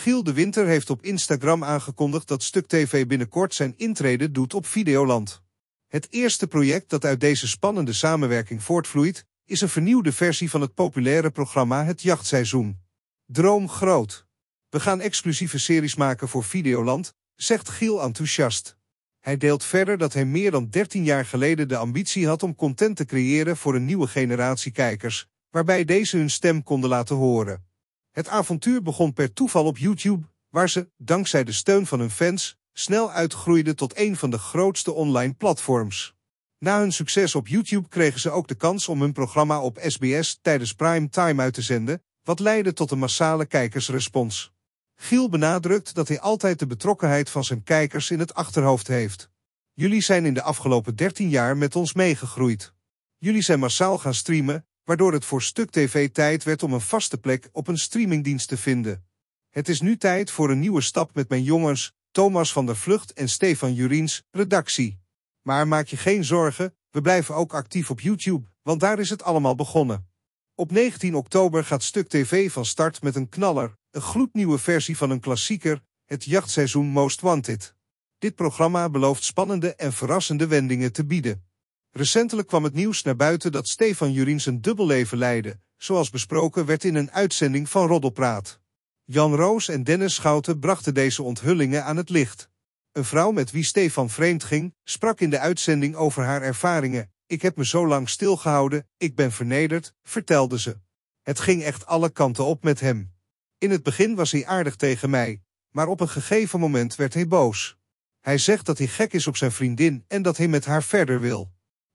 Giel de Winter heeft op Instagram aangekondigd dat Stuk TV binnenkort zijn intrede doet op Videoland. Het eerste project dat uit deze spannende samenwerking voortvloeit, is een vernieuwde versie van het populaire programma Het Jachtseizoen. Droom groot. We gaan exclusieve series maken voor Videoland, zegt Giel enthousiast. Hij deelt verder dat hij meer dan 13 jaar geleden de ambitie had om content te creëren voor een nieuwe generatie kijkers, waarbij deze hun stem konden laten horen. Het avontuur begon per toeval op YouTube, waar ze, dankzij de steun van hun fans, snel uitgroeiden tot een van de grootste online platforms. Na hun succes op YouTube kregen ze ook de kans om hun programma op SBS tijdens prime time uit te zenden, wat leidde tot een massale kijkersrespons. Giel benadrukt dat hij altijd de betrokkenheid van zijn kijkers in het achterhoofd heeft. Jullie zijn in de afgelopen 13 jaar met ons meegegroeid. Jullie zijn massaal gaan streamen, waardoor het voor Stuk TV tijd werd om een vaste plek op een streamingdienst te vinden. Het is nu tijd voor een nieuwe stap met mijn jongens, Thomas van der Vlucht en Stefan Juriens, redactie. Maar maak je geen zorgen, we blijven ook actief op YouTube, want daar is het allemaal begonnen. Op 19 oktober gaat Stuk TV van start met een knaller, een gloednieuwe versie van een klassieker, het jachtseizoen Most Wanted. Dit programma belooft spannende en verrassende wendingen te bieden. Recentelijk kwam het nieuws naar buiten dat Stefan Juriens een dubbelleven leidde, zoals besproken werd in een uitzending van Roddelpraat. Jan Roos en Dennis Schouten brachten deze onthullingen aan het licht. Een vrouw met wie Stefan vreemd ging, sprak in de uitzending over haar ervaringen. Ik heb me zo lang stilgehouden, ik ben vernederd, vertelde ze. Het ging echt alle kanten op met hem. In het begin was hij aardig tegen mij, maar op een gegeven moment werd hij boos. Hij zegt dat hij gek is op zijn vriendin en dat hij met haar verder wil.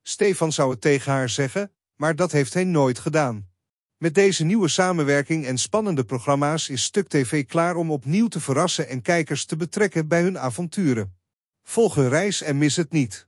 Stefan zou het tegen haar zeggen, maar dat heeft hij nooit gedaan. Met deze nieuwe samenwerking en spannende programma's is Stuk TV klaar om opnieuw te verrassen en kijkers te betrekken bij hun avonturen. Volg hun reis en mis het niet.